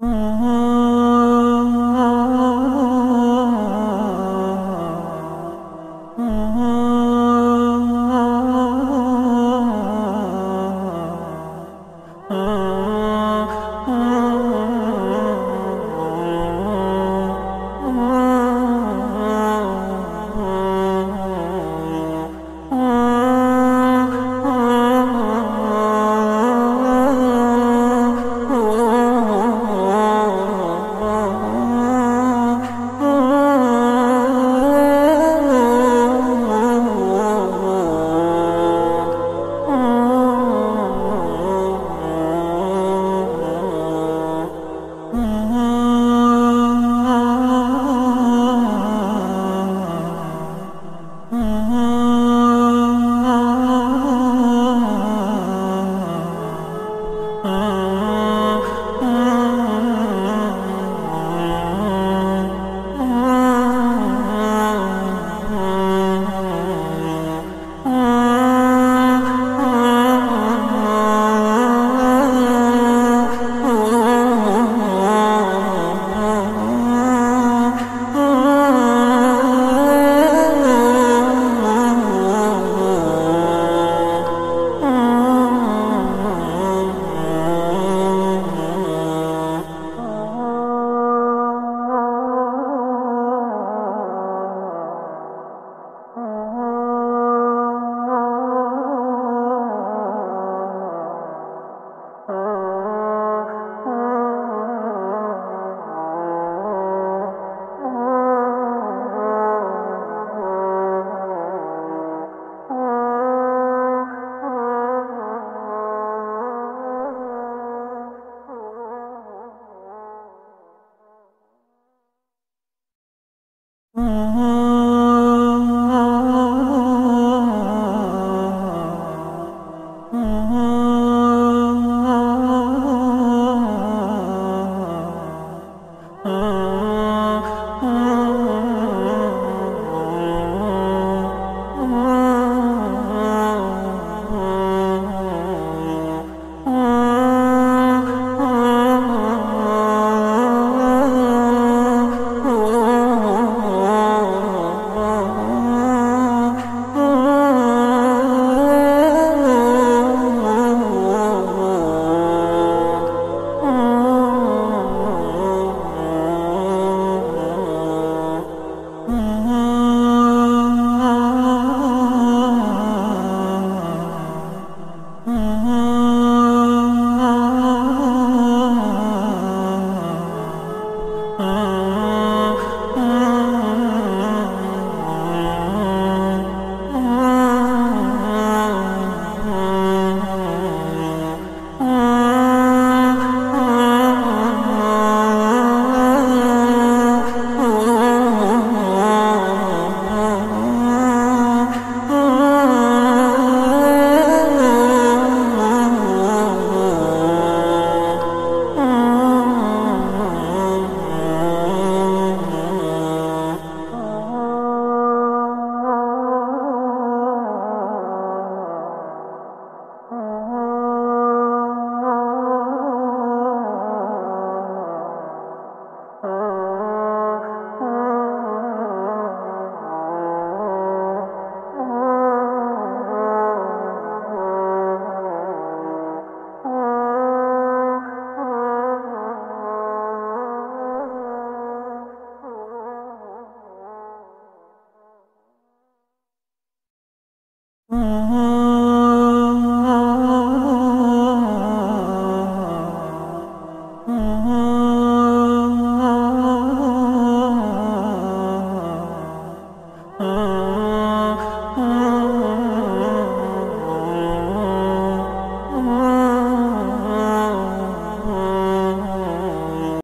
Uh-huh.